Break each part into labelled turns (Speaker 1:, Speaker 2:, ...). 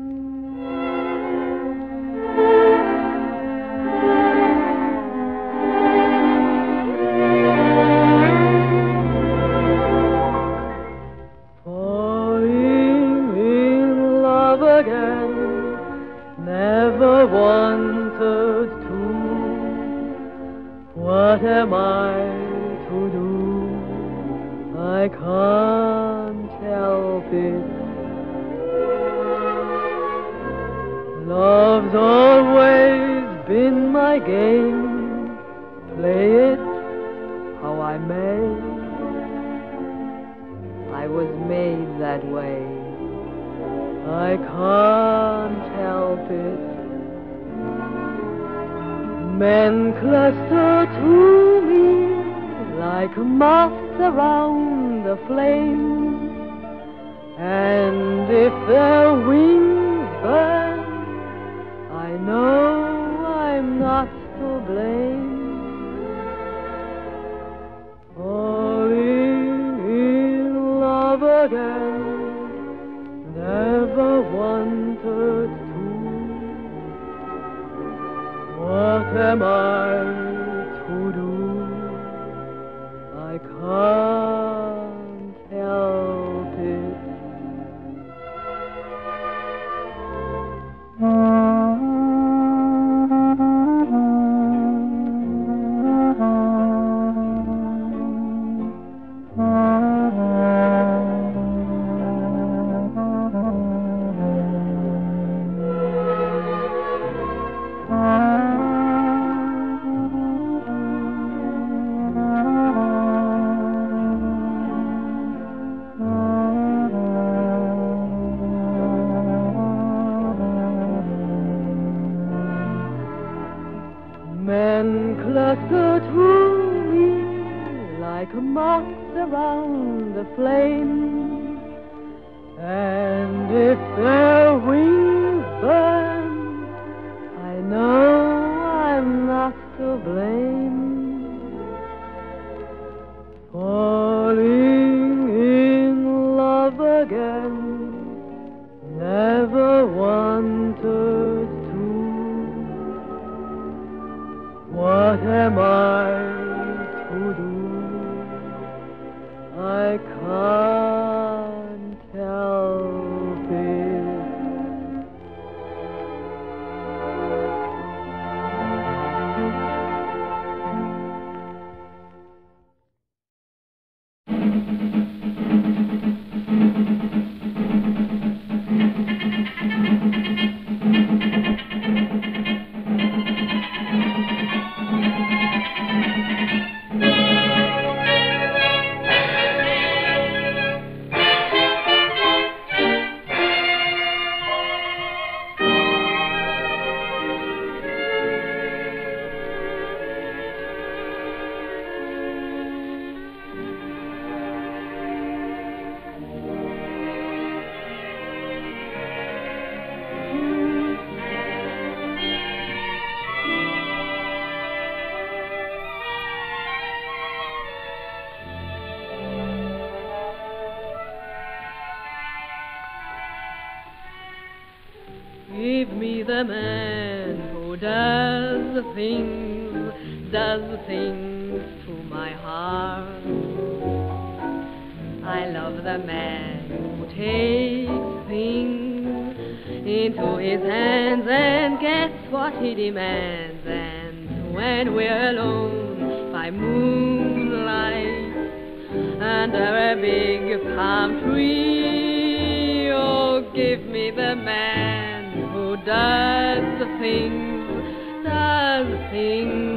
Speaker 1: Mm-hmm. love the man who takes things into his hands and gets what he demands. And when we're alone by moonlight under a big palm tree, oh, give me the man who does the things, does the things.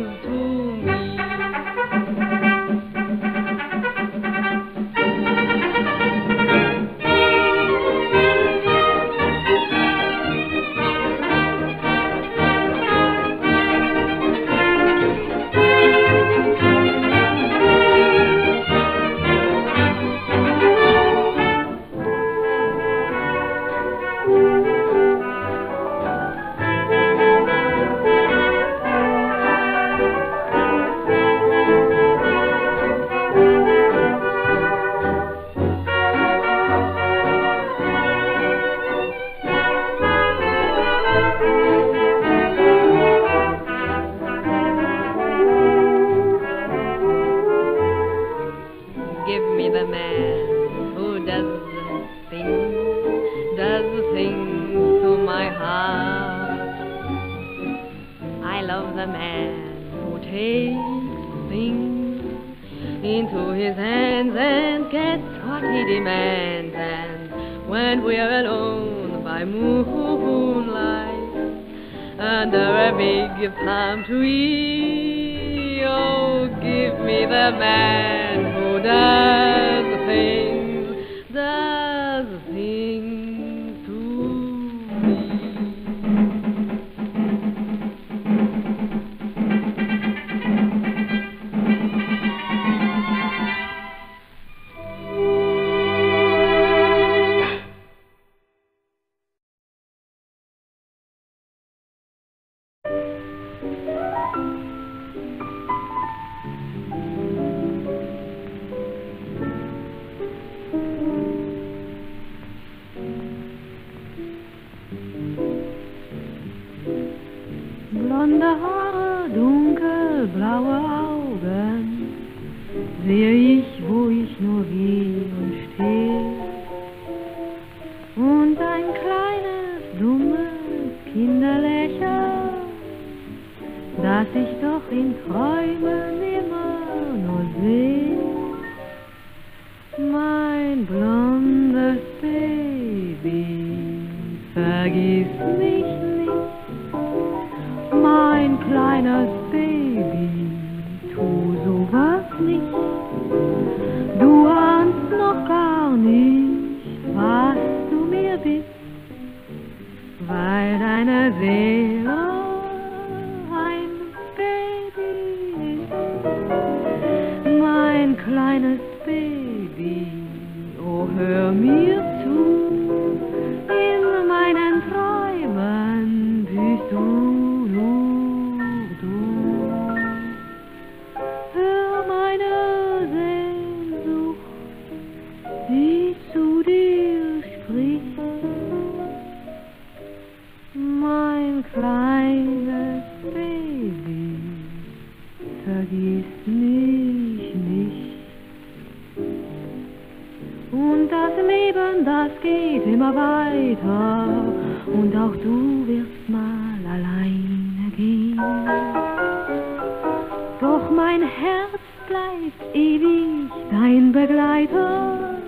Speaker 1: ist ewig dein Begleiter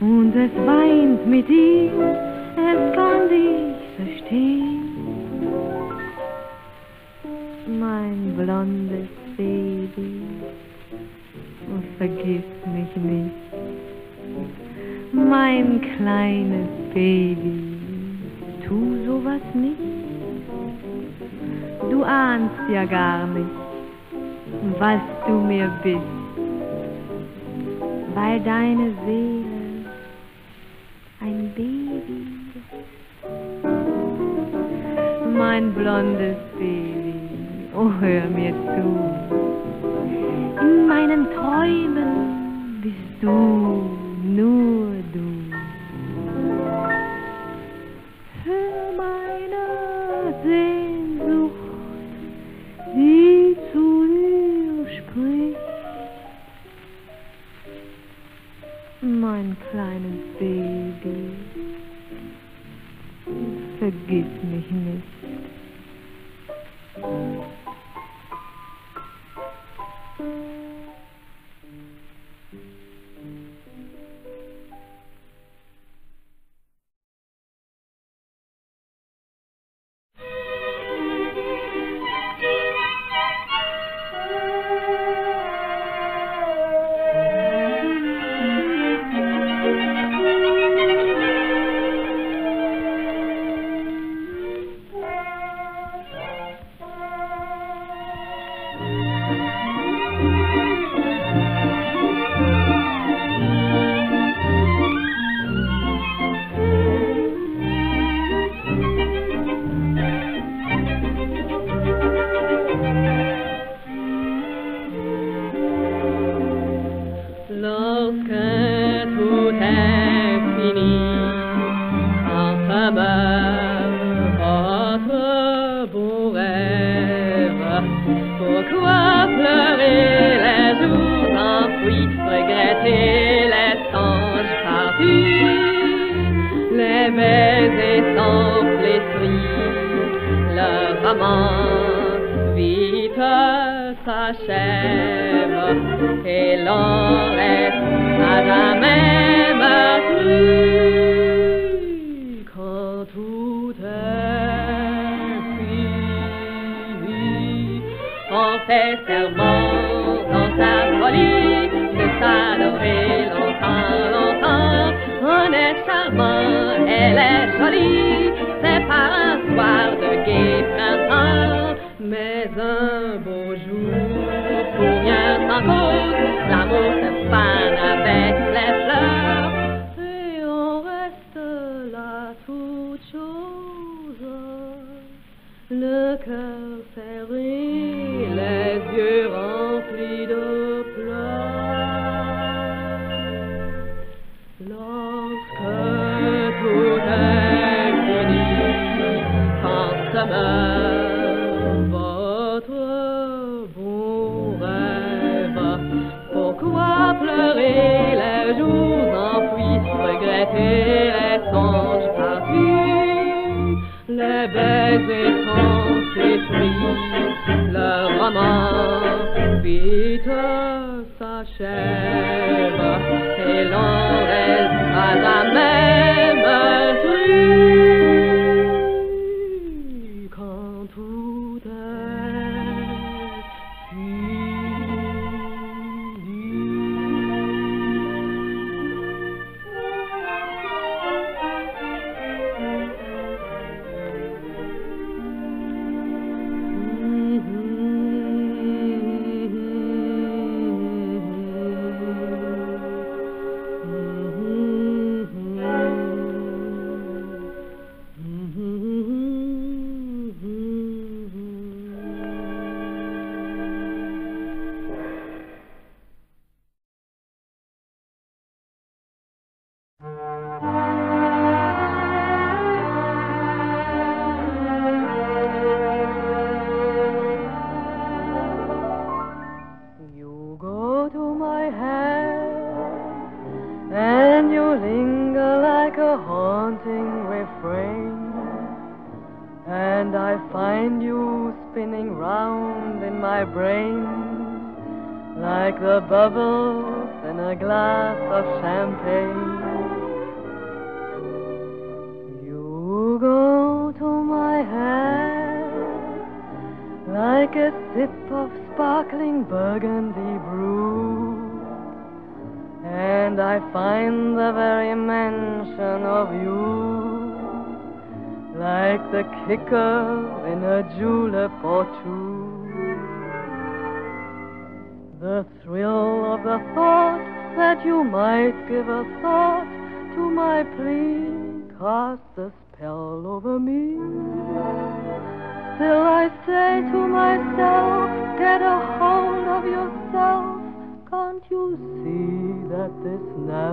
Speaker 1: und es weint mit ihm, es kann dich verstehen. Mein blondes Baby, und vergiss mich nicht. Mein kleines Baby, tu sowas nicht. Du ahnst ja gar nicht was du mir bist, weil deine Seele ein Baby ist. Mein blondes Baby, oh hör mir zu, in meinen Träumen bist du.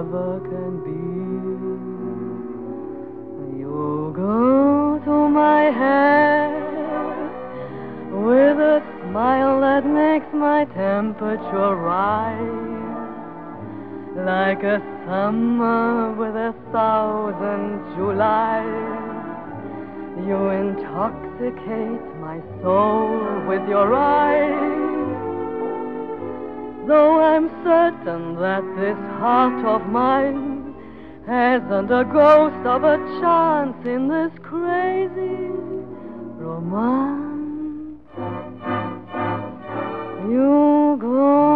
Speaker 1: never can be. You go to my head with a smile that makes my temperature rise like a summer with a thousand Julys. You intoxicate my soul with your eyes. Though I'm certain that this heart of mine hasn't a ghost of a chance in this crazy romance. You go.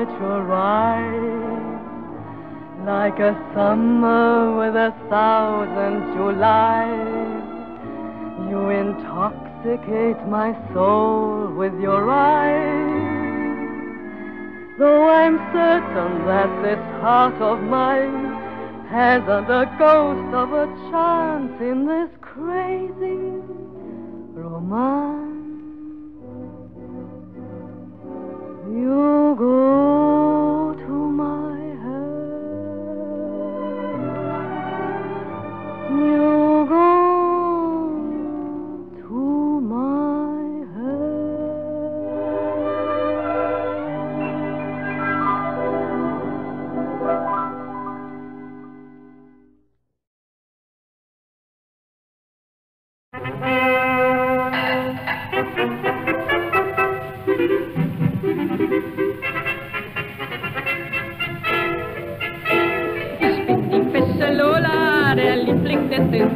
Speaker 1: With your eyes, like a summer with a thousand Julys. You intoxicate my soul with your eyes. Though I'm certain that this heart of mine hasn't a ghost of a chance in this crazy romance. You go.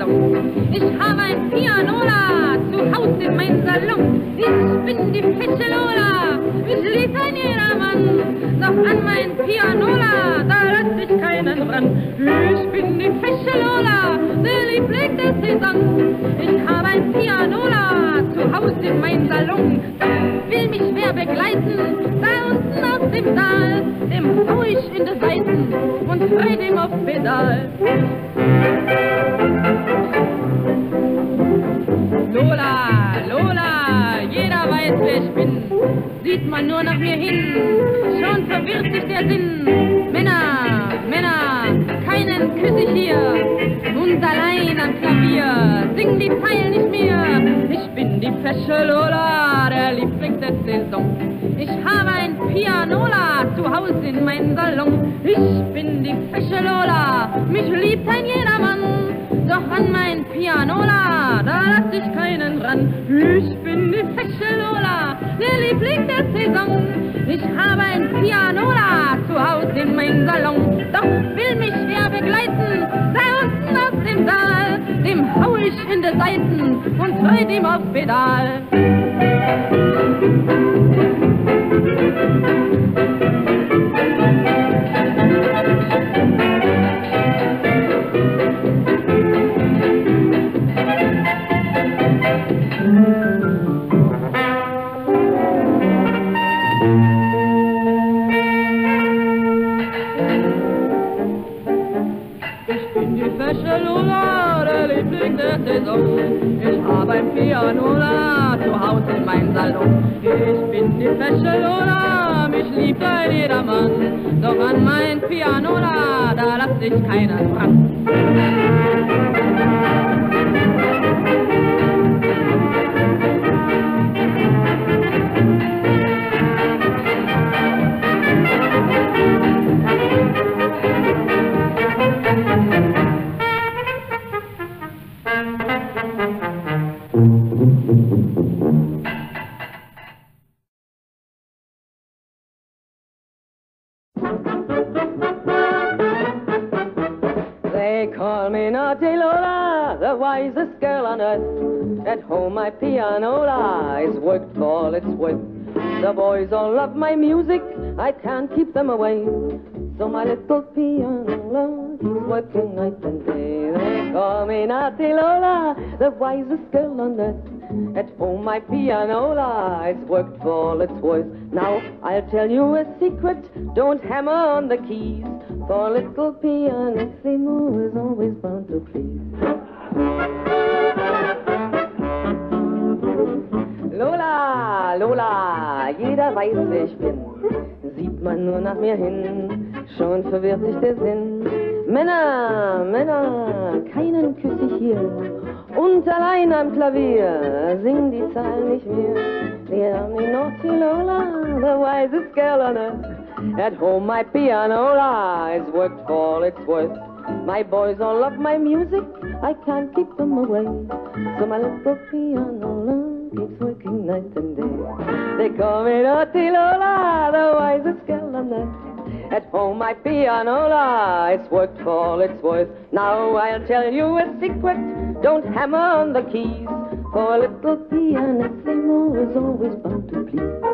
Speaker 2: Der Saison. Ich habe ein Pianola zu Hause in meinem Salon. Ich bin die fesche Lola, mich liebt ein jedermann. Doch an mein Pianola, da lässt sich keinen ran. Ich bin die fesche Lola, der Liebling der Saison. Ich habe ein Pianola zu Hause in meinem Salon. Will mich wer begleiten, da unten aus dem Saal, dem hau ich in die Seiten und frei dem auf Pedal. Ich bin. Sieht man nur nach mir hin, schon verwirrt sich der Sinn. Männer, Männer, keinen küsse ich hier. Und allein am Klavier, sing die Zeilen nicht mehr. Ich bin die fesche Lola, der Liebling der Saison. Ich habe ein Pianola zu Hause in meinem Salon. Ich bin die fesche Lola, mich liebt ein jedermann. Doch an mein Pianola, da lass ich keinen ran. Ich bin die fesche Lola, der Liebling der Saison. Ich habe ein Pianola zu Hause in meinem Salon. Doch will mich wer begleiten, da unten aus dem Saal, dem hau ich in die Seiten und treut ihm auf Pedal. Hause in meinem Salon. Ich bin die fesche Lola, mich liebt ein jedermann. Doch an mein Pianola, da lass ich keinen ran.
Speaker 1: My pianola is worked for it's worth. The boys all love my music, I can't keep them away. So my little pianola keeps working night and day. They call me Naughty Lola, the wisest girl on earth. At home my pianola is worked for it's worth. Now I'll tell you a secret, don't hammer on the keys. For little pianissimo is always bound to please. Lola, Lola, jeder weiß, wer ich bin. Sieht man nur nach mir hin, schon verwirrt sich der Sinn. Männer, Männer, keinen küss ich hier. Und allein am Klavier sing die Zahlen nicht mehr. Are me naughty Lola, the wisest girl on earth. At home my pianola is worked for all it's worth. My boys all love my music, I can't keep them away. So my little pianola keeps working night and day. They call me Naughty Lola, the wisest girl on earth. At home my pianola, it's worked for all it's worth. Now I'll tell you a secret, don't hammer on the keys. For a little pianissimo is always bound to please.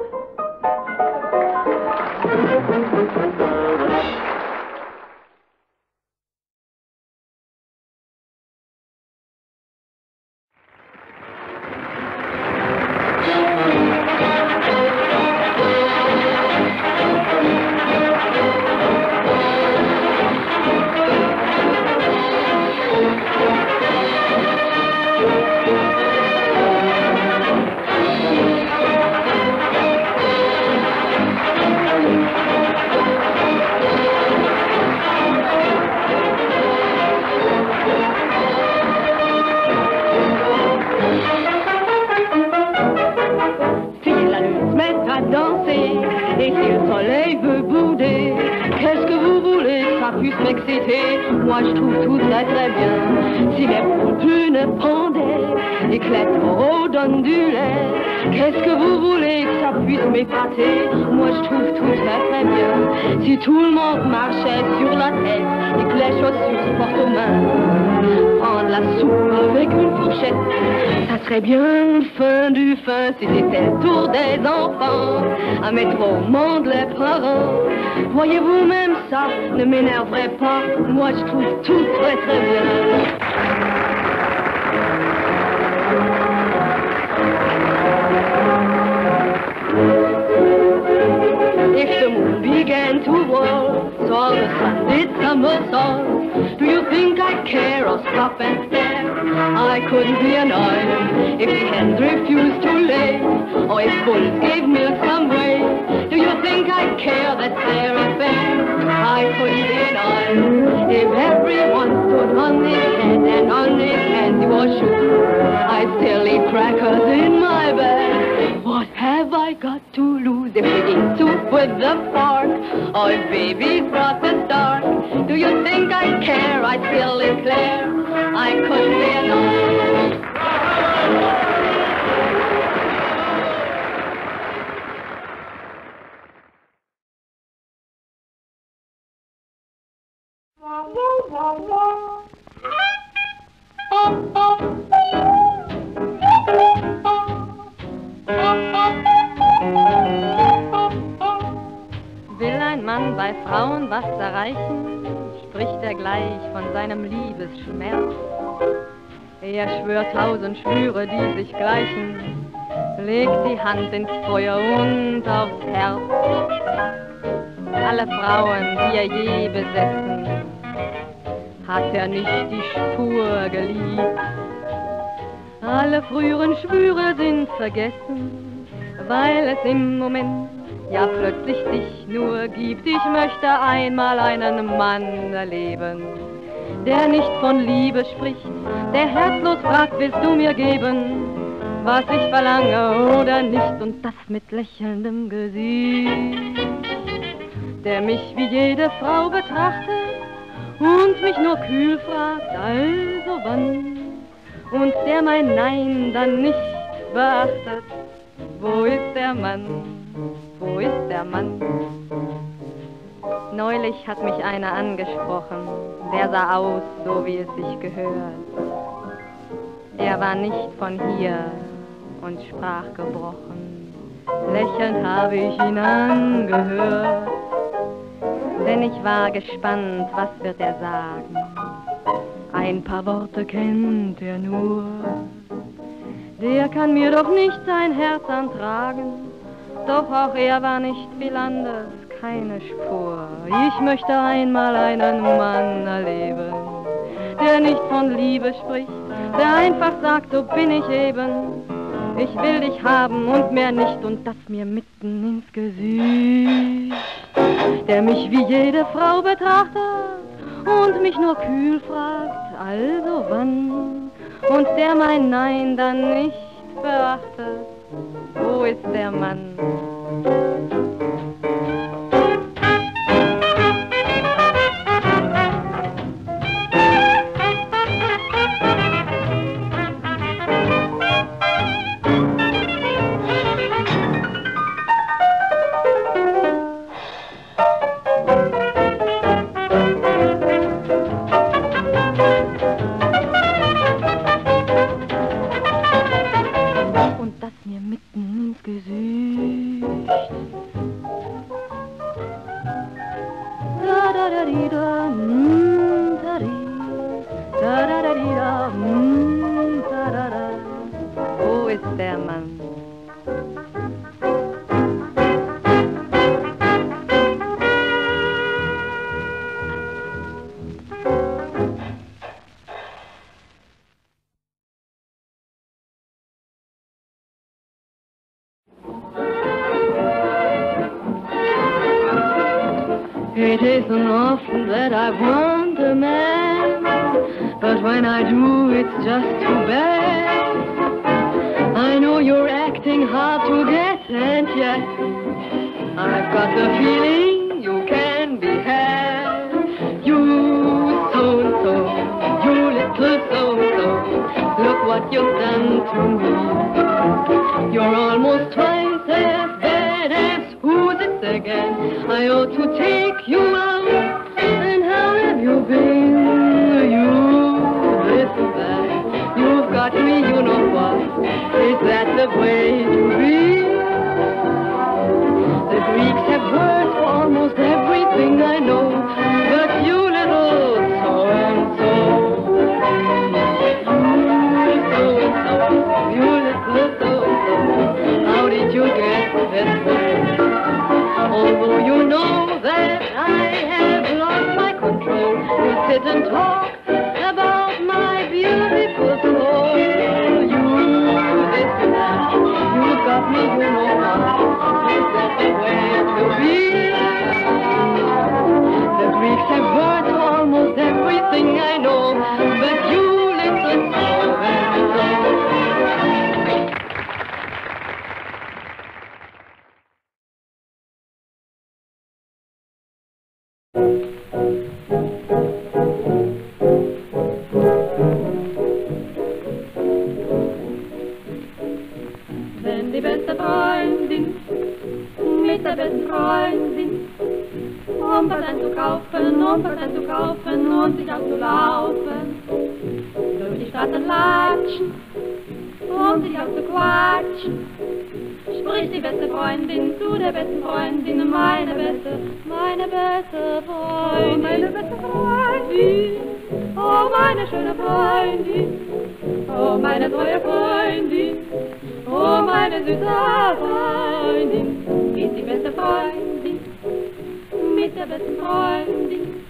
Speaker 3: I'd still eat crackers in my bed. What have I got to lose if we eat soup with the fork? Or if babies brought the stark? Do you think I'd care? I'd still declare I couldn't be alone.
Speaker 1: Will ein Mann bei Frauen was erreichen, spricht er gleich von seinem Liebesschmerz. Er schwört tausend Schwüre, die sich gleichen, legt die Hand ins Feuer und aufs Herz. Alle Frauen, die er je besessen, hat er nicht die Spur geliebt. Alle früheren Schwüre sind vergessen, weil es im Moment ja plötzlich dich nur gibt. Ich möchte einmal einen Mann erleben, der nicht von Liebe spricht, der herzlos fragt, willst du mir geben, was ich verlange oder nicht, und das mit lächelndem Gesicht, der mich wie jede Frau betrachtet und mich nur kühl fragt, also wann, und der mein Nein dann nicht beachtet. Wo ist der Mann? Wo ist der Mann? Neulich hat mich einer angesprochen, der sah aus, so wie es sich gehört. Er war nicht von hier und sprach gebrochen. Lächelnd habe ich ihn angehört, denn ich war gespannt, was wird er sagen. Ein paar Worte kennt er nur. Der kann mir doch nicht sein Herz antragen, doch auch er war nicht viel anders, keine Spur. Ich möchte einmal einen Mann erleben, der nicht von Liebe spricht, der einfach sagt, so bin ich eben. Ich will dich haben und mehr nicht und das mir mitten ins Gesicht. Der mich wie jede Frau betrachtet und mich nur kühl fragt, also wann? Und der mein Nein dann nicht beachtet. Wo ist der Mann? Ins Gesicht. Da da da di da, what you've done to me. You're almost twice as bad as who's it again? I ought to take you Although you know that I have lost my control, you
Speaker 4: sit and talk about my beautiful soul. You this now, you got me, you know how. Is that the way to be? The Greeks have
Speaker 3: besten Freundin.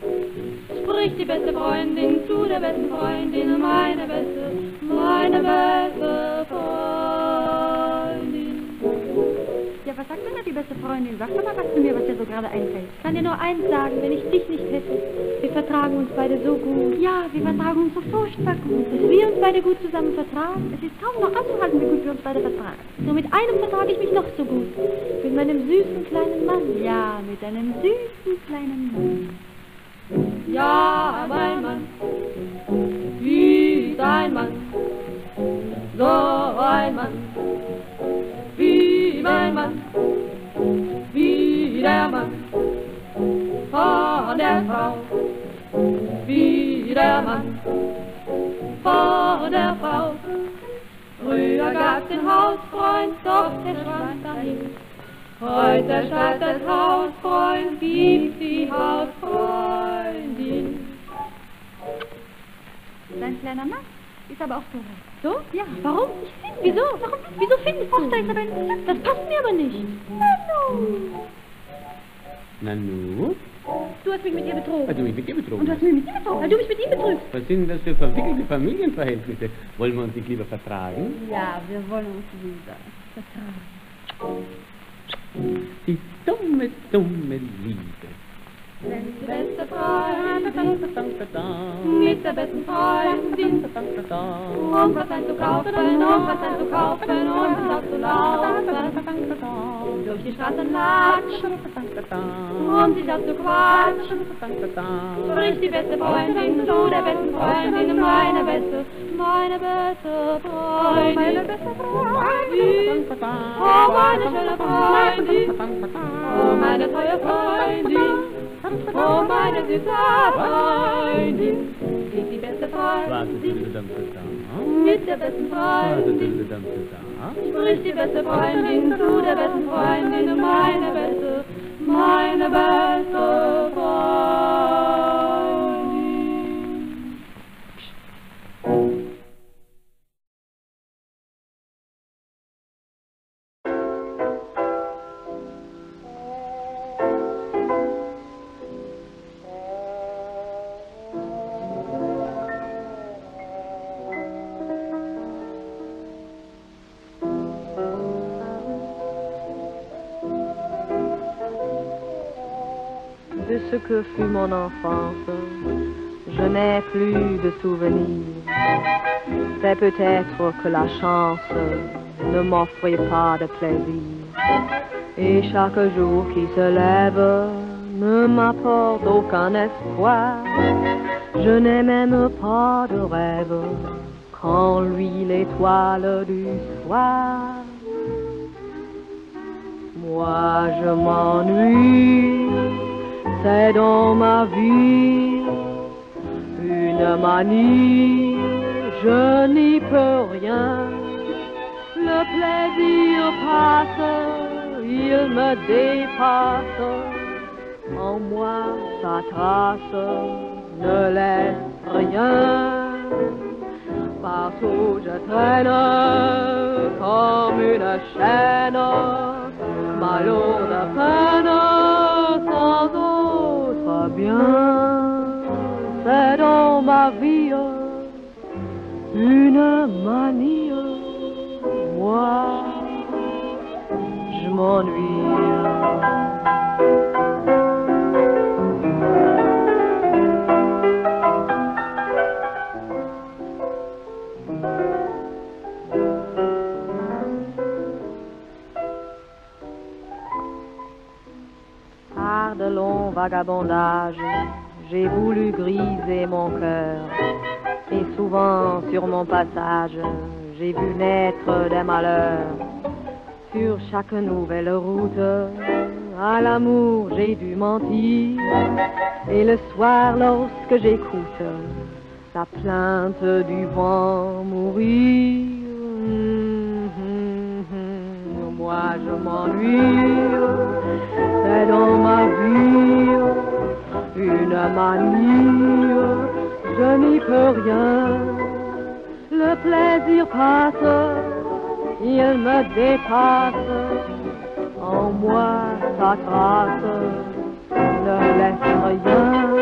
Speaker 3: Spricht die beste Freundin zu der besten Freundin, meine beste, meine beste
Speaker 5: die beste Freundin? Sag doch mal was zu mir, was dir so gerade einfällt. Ich kann dir nur eins sagen, wenn ich dich nicht hätte. Wir vertragen uns beide so gut. Ja, wir vertragen uns so furchtbar gut. Dass wir uns beide gut zusammen vertragen. Es ist kaum noch auszuhalten, wie gut wir uns beide vertragen. Nur mit einem vertrage ich mich noch so gut. Mit meinem süßen kleinen Mann. Ja, mit einem süßen kleinen Mann.
Speaker 3: Ja, mein Mann, wie dein Mann, so ein Mann, wie mein Mann, Mann von der Frau, wie der Mann von der Frau. Früher gab's den Hausfreund, doch der schwand dahin. Heute statt des Hausfreund gibt's die Hausfreundin.
Speaker 5: Dein kleiner Mann ist aber auch so recht. So? Ja. Warum? Ich finde. Wieso? Warum? Wieso findest du? Ach, da ist aber ein Das passt mir aber nicht. Hallo.
Speaker 6: Nanu?
Speaker 5: Du hast mich mit ihr betrogen.
Speaker 6: Also mich mit dir
Speaker 5: Und
Speaker 6: betrogen.
Speaker 5: du hast mich mit ihm betrogen, weil du mich mit ihm betrügst.
Speaker 6: Was sind das für verwickelte Familienverhältnisse? Wollen wir uns nicht lieber vertragen?
Speaker 5: Ja, wir wollen uns wieder vertragen.
Speaker 6: Die dumme, dumme Liebe.
Speaker 3: Wenn die beste Freundin
Speaker 6: Da-da-da-da-da.
Speaker 3: mit der besten Freundin um was einzukaufen, um was einzukaufen und sich auszulaufen, durch die Straßen latschen, um sich auszuquatschen, spricht die beste Freundin zu der besten Freundin, meine beste, meine beste Freundin, meine beste Freundin, oh meine schöne Freundin, oh meine treue Freundin, oh meine süße Freundin, ist die beste Freundin. Mit der besten Freundin spricht die beste Freundin zu der besten Freundin, meine beste, meine beste Freundin.
Speaker 1: Fut mon enfance. Je n'ai plus de souvenirs. C'est peut-être que la chance ne m'offrait pas de plaisir. Et chaque jour qui se lève ne m'apporte aucun espoir. Je n'ai même pas de rêve quand lui l'étoile du soir. Moi je m'ennuie, c'est dans ma vie une manie, je n'y peux rien. Le plaisir passe, il me dépasse, en moi sa trace ne laisse rien. Partout je traîne comme une chaîne, ma lourde peine sans bien, c'est dans ma vie
Speaker 7: une manie. Moi, je m'ennuie. J'ai voulu griser mon cœur. Et souvent sur mon passage, j'ai vu naître des malheurs. Sur chaque nouvelle route, à l'amour j'ai dû mentir. Et le soir, lorsque j'écoute la plainte du vent mourir, je m'ennuie. C'est dans ma vie une manie, je n'y peux rien. Le plaisir passe, il me dépasse, en moi sa trace ne laisse rien.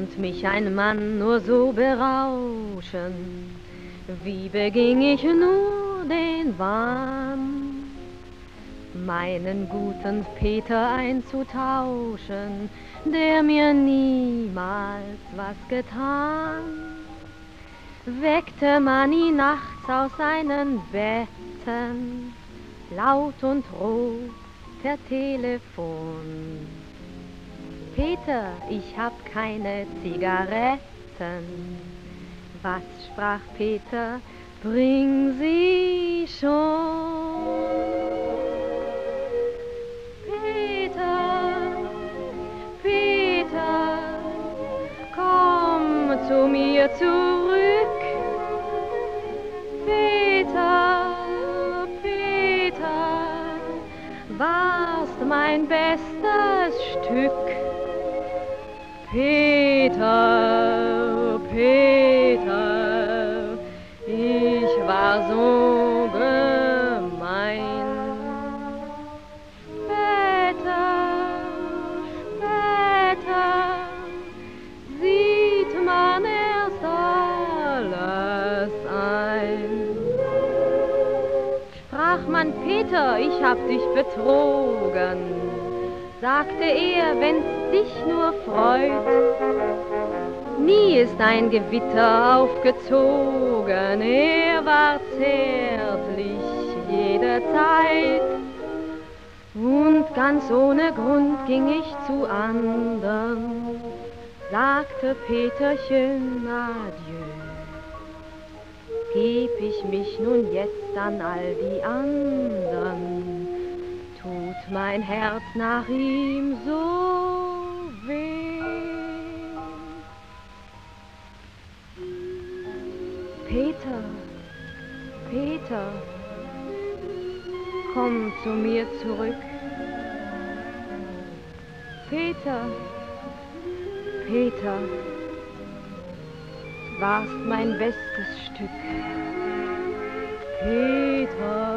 Speaker 1: Wie konnt mich ein Mann nur so berauschen? Wie beging ich nur den Wahn? Meinen guten Peter einzutauschen, der mir niemals was getan. Weckte man ihn nachts aus seinen Betten, laut und rot per Telefon. Peter, ich hab keine Zigaretten. Was sprach Peter? Bring sie schon. Peter, Peter, komm zu mir zurück. Peter, Peter, warst mein bestes Stück. Peter, Peter, ich war so gemein. Später, später sieht man erst alles ein. Sprach man Peter, ich hab dich betrogen sagte er, wenn's dich nur freut. Nie ist ein Gewitter aufgezogen, er war zärtlich jederzeit. Und ganz ohne Grund ging ich zu andern, sagte Peterchen adieu. Geb ich mich nun jetzt an all die anderen, tut mein Herz nach ihm so Peter, Peter, komm zu mir zurück. Peter, Peter, warst mein bestes Stück. Peter,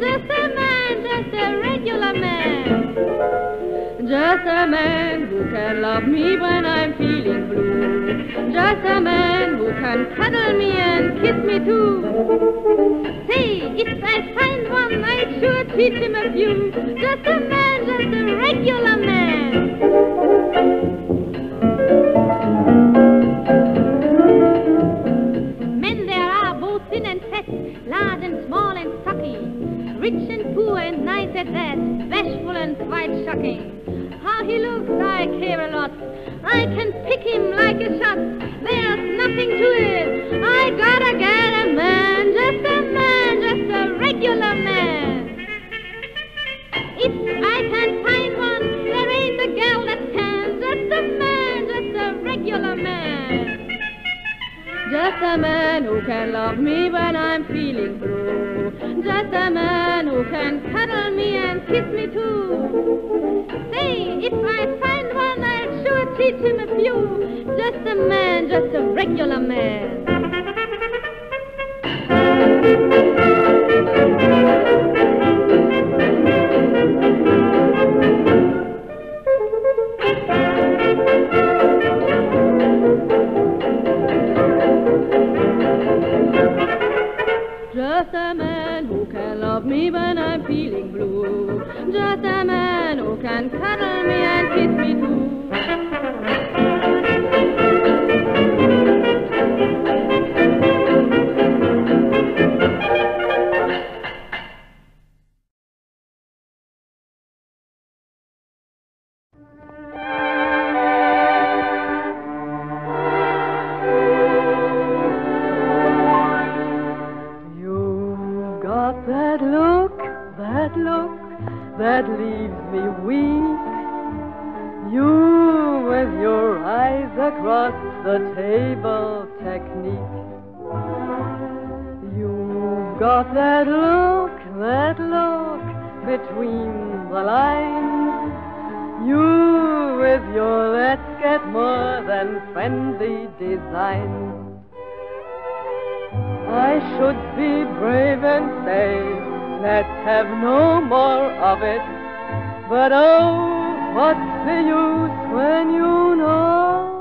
Speaker 2: just a man, just a regular man. Just a man who can love me when I'm feeling blue. Just a man who can cuddle me and kiss me too. Say, if I find one, I'd sure teach him a few. Just a man, just a regular man. At that, bashful and quite shocking. How he looks, I care a lot. I can pick him like a shot. There's nothing to it. I gotta get a man, just a man, just a regular man. If I can find one, there ain't a gal that can. Just a man, just a regular man. Just a man who can love me when I'm feeling blue. Just a man who can cuddle me and kiss me too. Say, if I find one, I'll sure teach him a few. Just a man, just a regular man. Just a man when I'm feeling blue. Just a man who can cuddle me and kiss me
Speaker 1: that look, that look that leaves me weak. You with your eyes across the table technique. You've got that look, that look between the lines. You with your let's get more than friendly design. I should be brave and say, let's have no more of it. But oh, what's the use when you know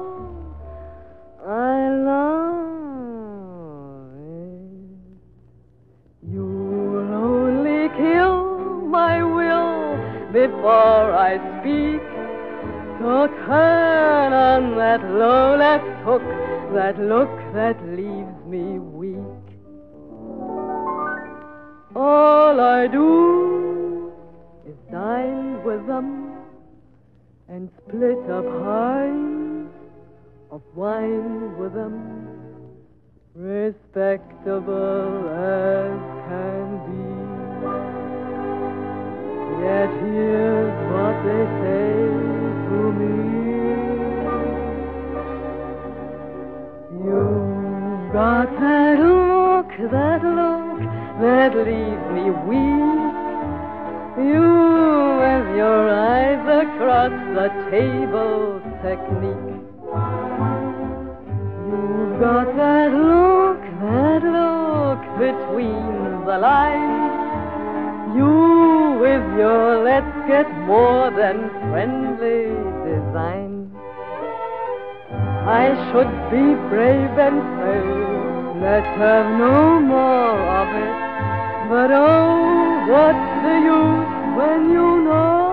Speaker 1: I love it? You'll only kill my will before I speak. So turn on that low left hook, that look that leaves me weak. All I do is dine with them and split up pints of wine with them, respectable as can be. Yet here's what they say to me. You've got that look, that look that leaves me weak. You with your eyes across the table technique. You've got that look, that look between the lines. You with your let's get more than friendly design. I should be brave and say, let's have no more of it. But oh, what's the use when you know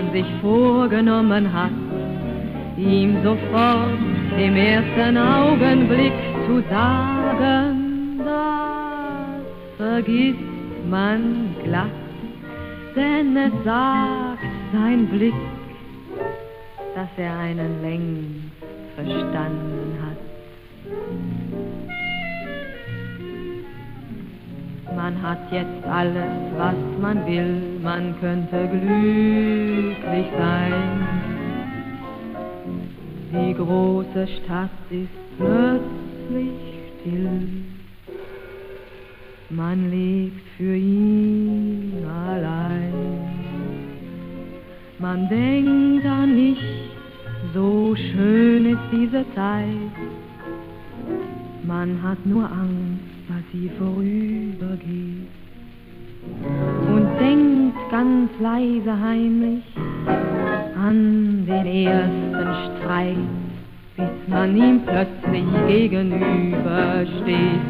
Speaker 1: man sich vorgenommen hat, ihm sofort im ersten Augenblick zu sagen, das vergisst man glatt, denn es sagt sein Blick, dass er einen längst verstanden hat. Man hat jetzt alles, was man will, man könnte glücklich sein. Die große Stadt ist plötzlich still. Man lebt für ihn allein. Man denkt an nicht, so schön ist diese Zeit. Man hat nur Angst, sie vorübergeht. Und denkt ganz leise heimlich an den ersten Streit, bis man ihm plötzlich gegenübersteht.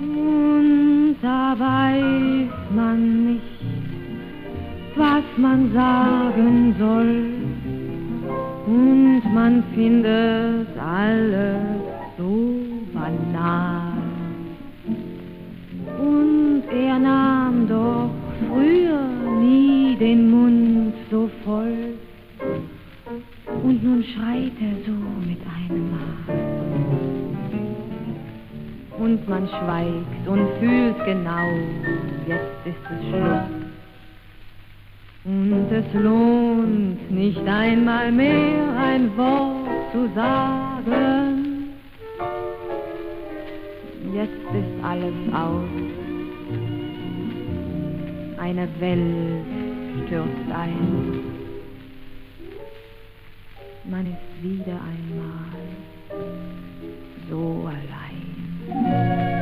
Speaker 1: Und da weiß man nicht, was man sagen soll. Und man findet alles so banal. Und er nahm doch früher nie den Mund so voll. Und nun schreit er so mit einem Mal. Und man schweigt und fühlt genau, jetzt ist es Schluss. Und es lohnt nicht einmal mehr ein Wort zu sagen. Jetzt ist alles aus. Eine Welt stürzt ein. Man ist wieder einmal so allein.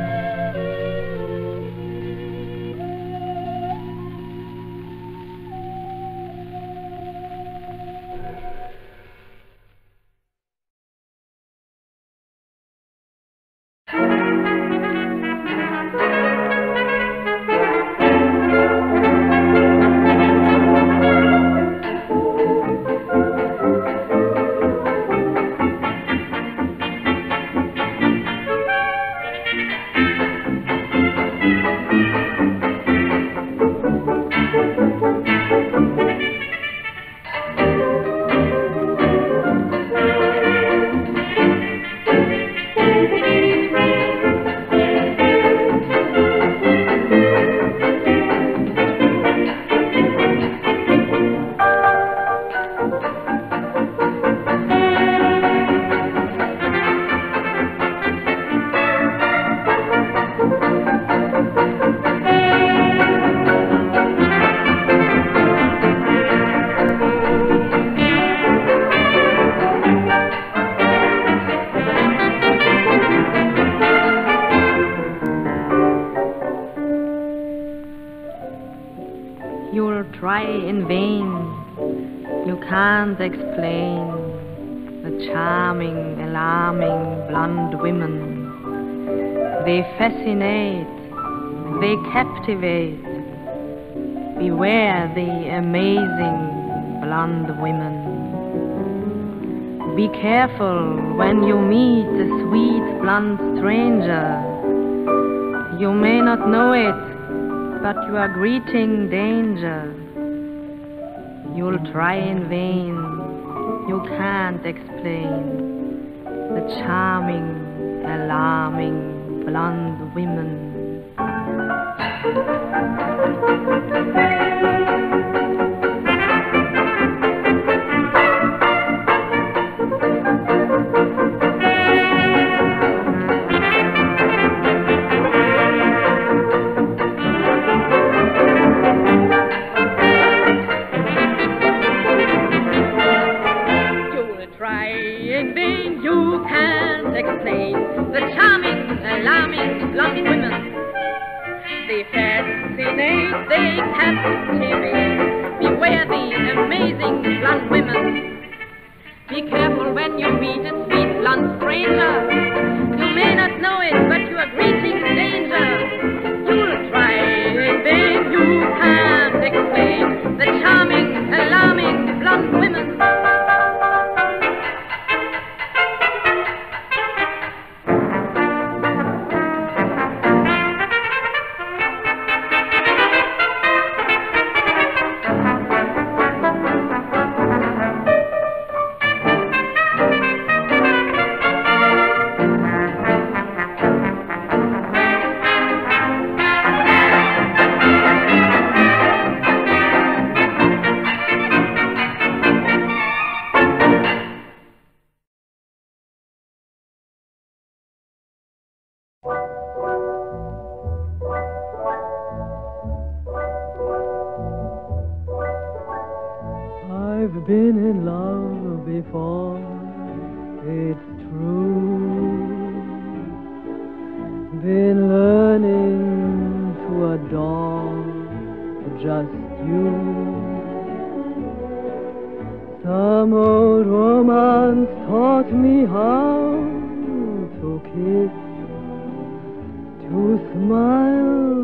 Speaker 1: Beware the amazing blonde women.
Speaker 8: Be careful when you meet a sweet blonde stranger. You may not know it, but you are greeting danger. You'll try in vain, you can't explain the charming, alarming blonde women.
Speaker 2: Thank you.
Speaker 1: Been learning to adore just you. Some old romance taught me how to kiss, to smile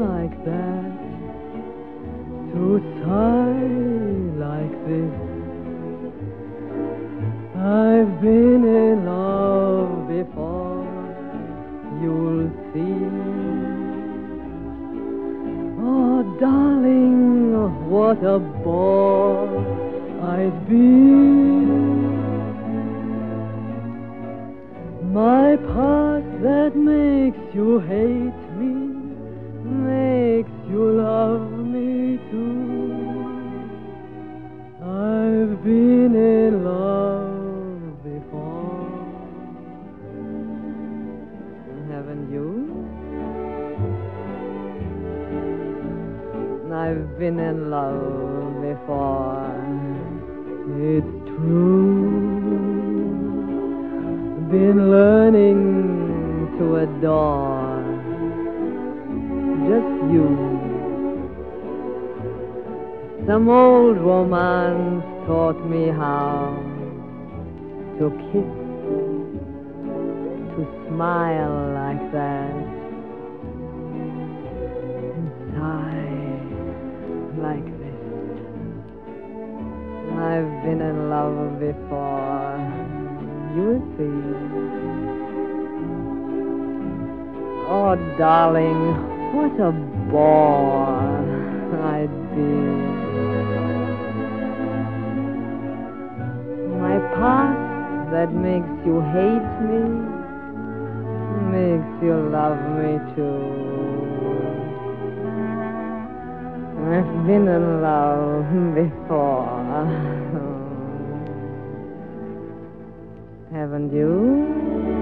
Speaker 1: what a bore I'd be. My past that makes you hate been in love before. It's true. Been learning to adore just you. Some old romance taught me how to kiss, to smile like that, been in love before, you will see. Oh, darling, what a bore I'd be. My past that makes you hate me makes you love me too. I've been in love before. Haven't you?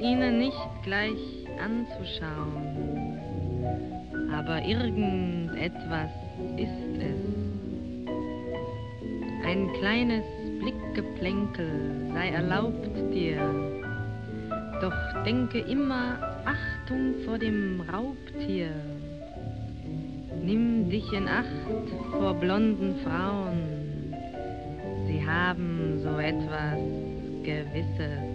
Speaker 1: Ihnen nicht gleich anzuschauen, aber irgendetwas ist es. Ein kleines Blickgeplänkel sei erlaubt dir, doch denke immer Achtung vor dem Raubtier. Nimm dich in Acht vor blonden Frauen Sie haben so etwas Gewisses.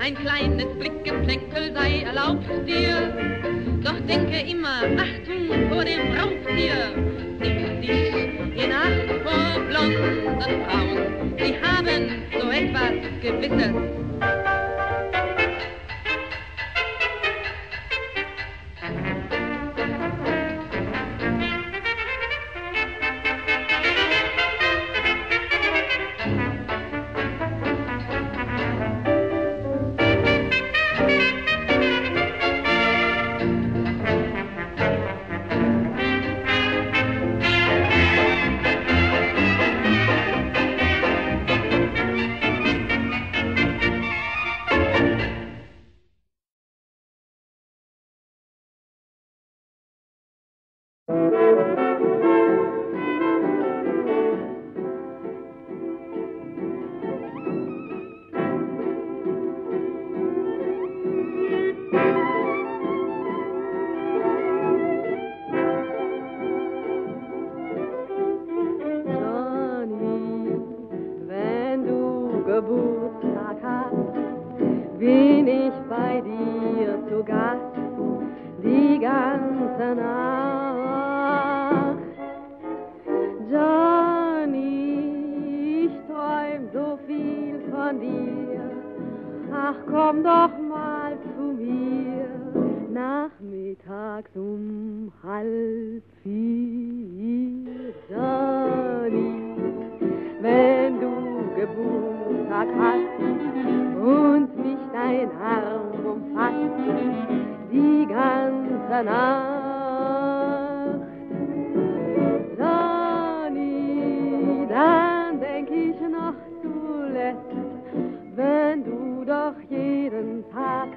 Speaker 9: Ein kleines Blickgeplänkel sei erlaubt dir, doch denke immer, Achtung vor dem Raubtier. Nimm dich
Speaker 10: in Acht vor blonden Frauen, sie haben so etwas Gewisses.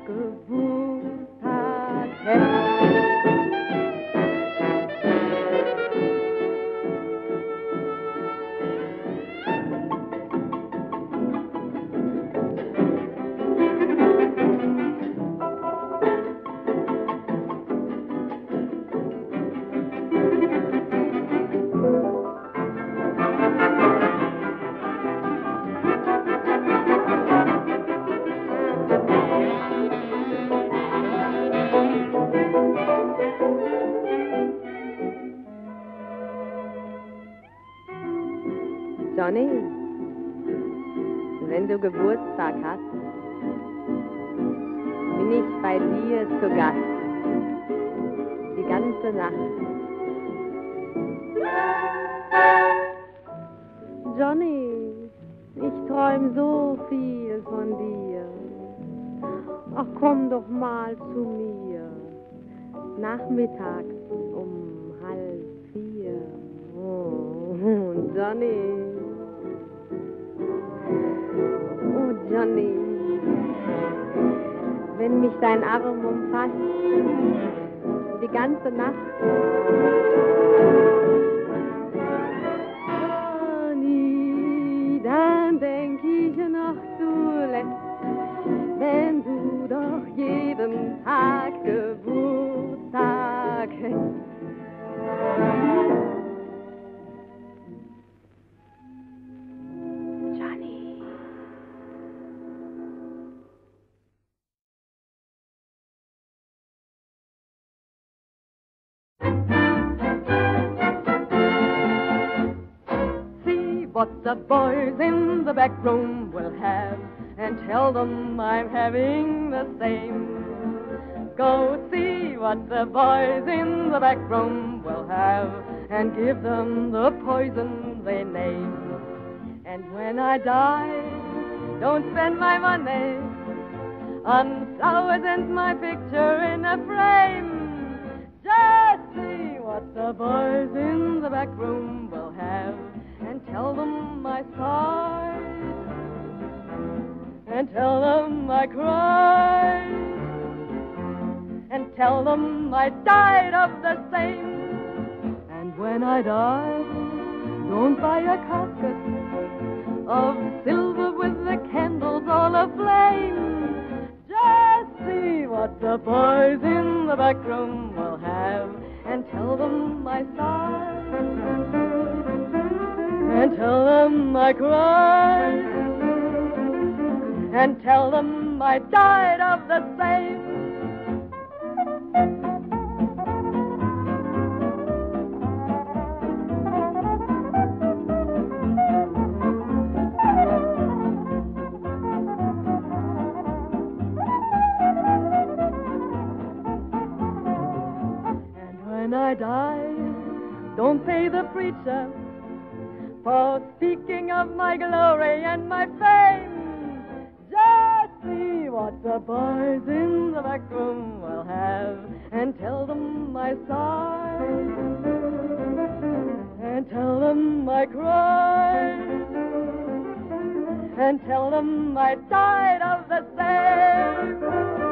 Speaker 1: good. Ach, komm doch mal zu mir. Nachmittags um halb vier. Oh, Johnny. Oh, Johnny. Wenn mich dein Arm umfasst, die ganze Nacht. Johnny, dann denk ich noch zuletzt, wenn du jeden Tag Geburtstag. Johnny. See what the boys in the back room will have, and tell them I'm having the same. Go see what the boys in the back room will have, and give them the poison they name. And when I die, don't spend my money on flowers and my picture in a frame. Just see what the boys in the back room will have, and tell them I sighed, and tell them I cried, and tell them I died of the same. And when I die, don't buy a casket of silver with the candles all aflame. Just see what the boys in the back room will have, and tell them I sighed, and tell them I cried, and tell them I died of the same. I die, don't pay the preacher for speaking of my glory and my fame. What the boys in the back room will have and tell them I sigh and tell them I cry and tell them I died of the same.